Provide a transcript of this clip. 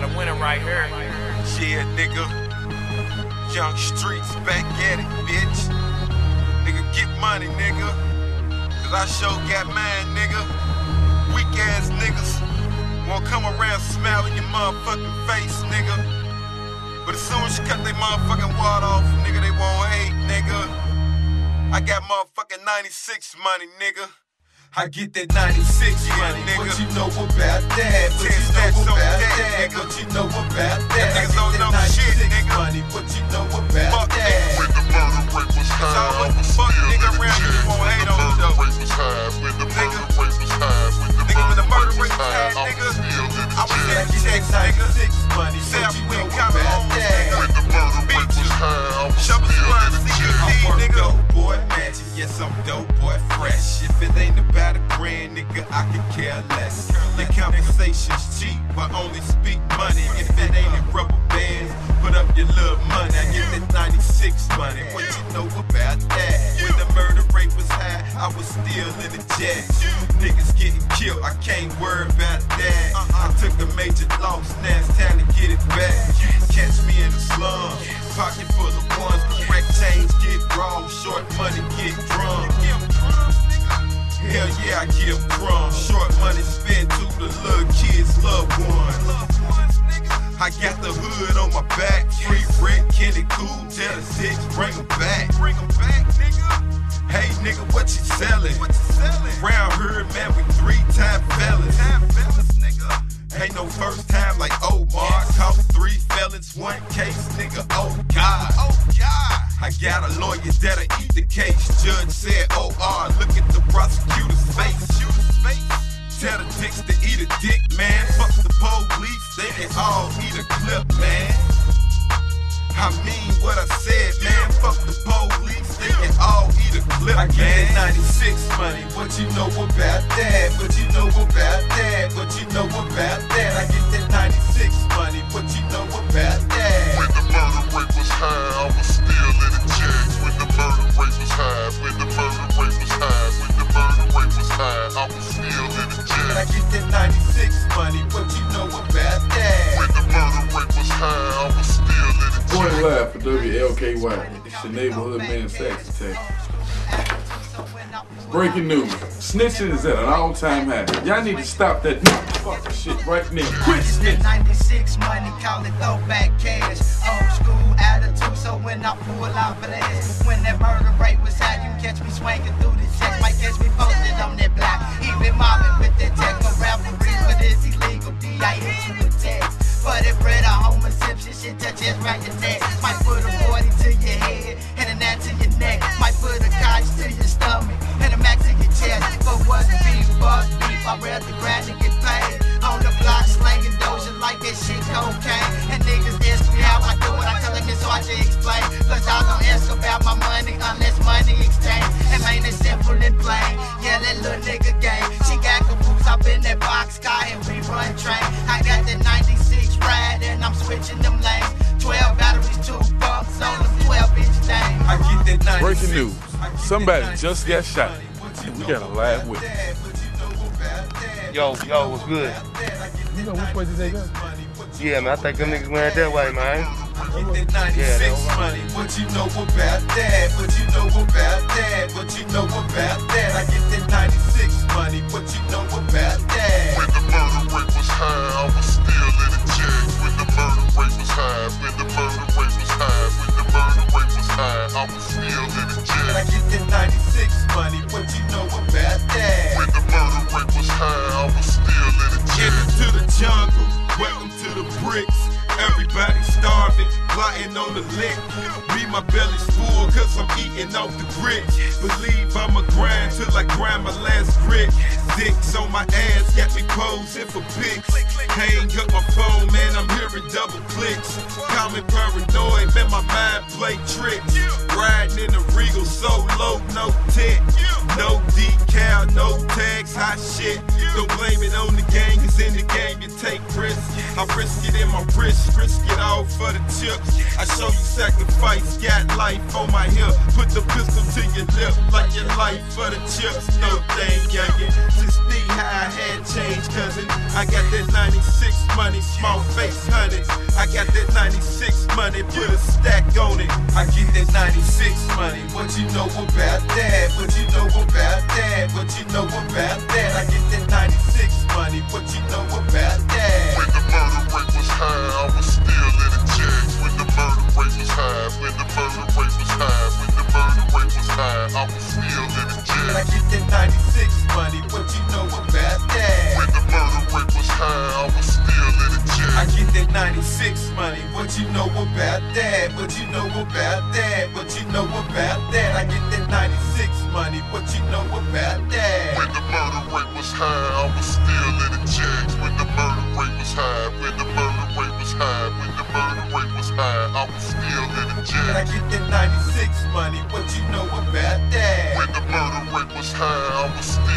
got a winner right here. Yeah, nigga. Young Streetz back at it, bitch. Nigga, get money, nigga. Cause I sure got mine, nigga. Weak ass niggas won't come around smiling your motherfucking face, nigga. But as soon as you cut their motherfucking water off, nigga, they won't hate, nigga. I got motherfucking 96 money, nigga. I get that 96 money, nigga. What you know about that? What you know about that? What you know about that? Niggas don't know shit, nigga. Money. What you know about that? When the murder rate was high, I was still nigga in the around here check. When hate the on murder rate was high, when the murder rate was high, when the Nigga, when the murder rate was was high, high, I nigga, was still in the I was check. in checks, nigga. 96 money. Your conversation's cheap, but only speak money. If it ain't in rubber bands, put up your little money. I get that 96 money. What you know about that? When the murder rate was high, I was still in the jet. Niggas getting killed, I can't worry about that. I took a major loss, now it's time to get it back. Catch me in the slum, pocket full of ones. I got the hood on my back. Free rent, Kenny Cool, tell the six, bring 'em back. Bring 'em back, nigga. Hey nigga, what you selling? What you selling? Round here, man, we three time felons. Time felons, nigga. Ain't no first time like Omar. Caught three felons, one case, nigga. Oh God. Oh God. I got a lawyer that'll eat the case. Judge said, eat a I get that 96 money. What you know about that? What you know about that? What you know about that? I get that 96 money. What you know about that? When the murder rate was high, I was still in the check. When the murder rate was high, when the murder rate was high, when the murder rate was high, I was still in the I get that 96 money. What you know about that? When the murder rate was high, I was still in the Going check. live for WLKY. It's your neighborhood man sex attack. Breaking news. Snitching is at an all-time high. Y'all need to stop that motherfucking shit right now. Quit snitching. 96 money, call it throwback cash. Old school attitude, so when I pull out flash. When that murder rate was high, you catch me swinging through Breaking news. Somebody just got shot. We got a live witness. Yo, yo, what's good? You know which way did they go? Yeah, man, I think them niggas went that way, man. Get that 96 money. What you know about that? What you know about that? What you know about that? I get that 96 money. What you know about that? When the murder rate was high, I was welcome to the bricks. Everybody starving, plotting on the lick. Me, my belly's full, cause I'm eating off the grits. Believe I'ma grind till I grind my last grit. Dicks on my ass, got me posing for pics. Hang up my phone, man, I'm hearing double clicks. Me paranoid, man, my mind play tricks. Riding I risk it in my wrist, risk it all for the chips. I show you sacrifice, got life on my hip. Put the pistol to your lip, like your life for the chips. No thing, youngin'. Since knee high, had change, cousin. I got that 96 money, small face honey. I got that 96 money, put a stack on it. I get that 96 money. What you know about that? What you know about that? What you know about that? I get that in the I jacks. get that 96 money. What you know about that? When the murder rate was high, I was still in the I get that 96 money. What you know about that? What you know about that? What you know about that? I get that 96 money. What you know about that? When the murder rate was high, I was still in the jacks. When the murder rate was high, when the murder rate was high, when the murder rate was high, I was still in the I get that 96 money. What you know about was high, I was